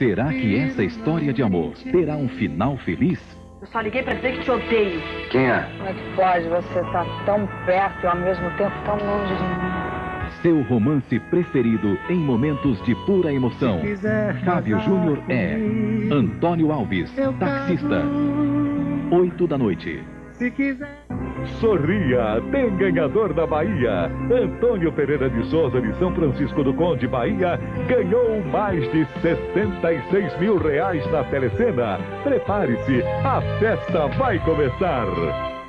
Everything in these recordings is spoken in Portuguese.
Será que essa história de amor terá um final feliz? Eu só liguei pra dizer que te odeio. Quem é? Como é que pode você estar tão perto e ao mesmo tempo tão longe de mim? Seu romance preferido em momentos de pura emoção. Fábio Júnior é Antônio Alves, taxista. Oito da noite. Se quiser. Sorria, tem ganhador da Bahia. Antônio Pereira de Souza, de São Francisco do Conde, Bahia, ganhou mais de 66 mil reais na telecena. Prepare-se, a festa vai começar.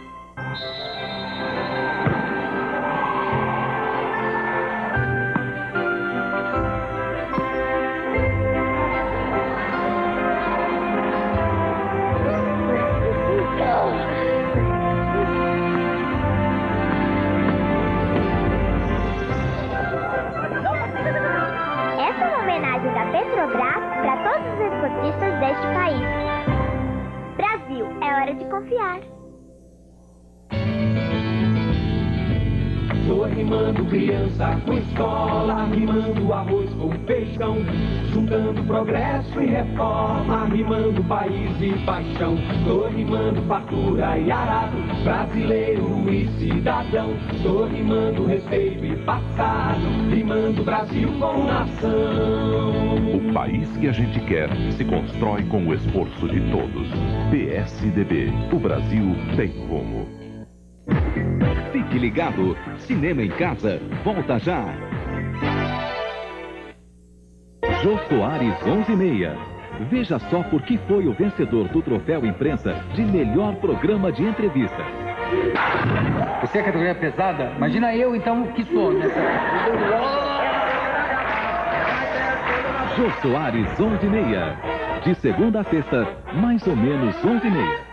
Para todos os esportistas deste país. Brasil, é hora de confiar. Tô rimando criança com escola, rimando arroz com feijão, juntando progresso e reforma, rimando país e paixão. Tô rimando fartura e arado, brasileiro e cidadão. Tô rimando respeito e passado, rimando Brasil com nação. O país que a gente quer se constrói com o esforço de todos. PSDB. O Brasil tem rumo. Fique ligado. Cinema em Casa volta já. Jô Soares 11:30. Veja só por que foi o vencedor do troféu imprensa de melhor programa de entrevistas. Você é categoria pesada? Imagina eu, então, que sou nessa. Jô Soares 11:30. De segunda a sexta, mais ou menos 11:30.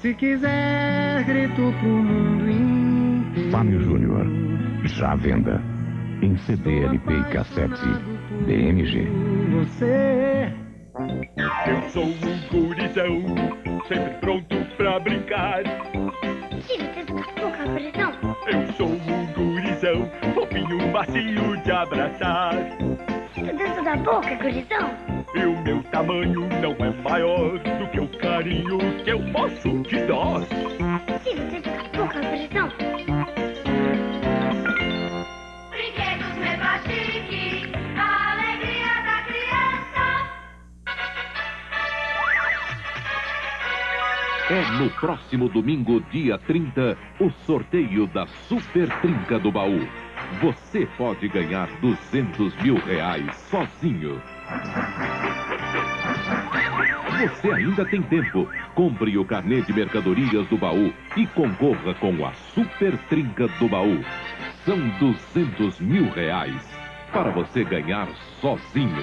Se quiser, grito pro mundo inteiro. Fábio Júnior. Já à venda. Em CD, LP e cassete. BMG. Você. Eu sou um gurizão, sempre pronto pra brincar. Eu sou um gurizão, fofinho, macio de abraçar. Dentro da boca, gurizão. E o meu tamanho não é maior do que o carinho que eu posso te dar. Tira dentro da boca, pressão. Brinquedos Meba Chique, a alegria da criança. É no próximo domingo, dia 30, o sorteio da Super Trinca do Baú. Você pode ganhar 200 mil reais sozinho. Você ainda tem tempo. Compre o carnê de mercadorias do baú e concorra com a Super Trinca do Baú. São 200 mil reais para você ganhar sozinho.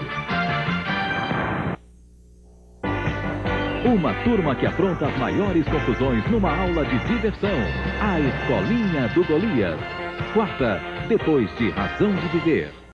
Uma turma que apronta as maiores confusões numa aula de diversão. A Escolinha do Golias. Quarta, depois de Razão de Viver.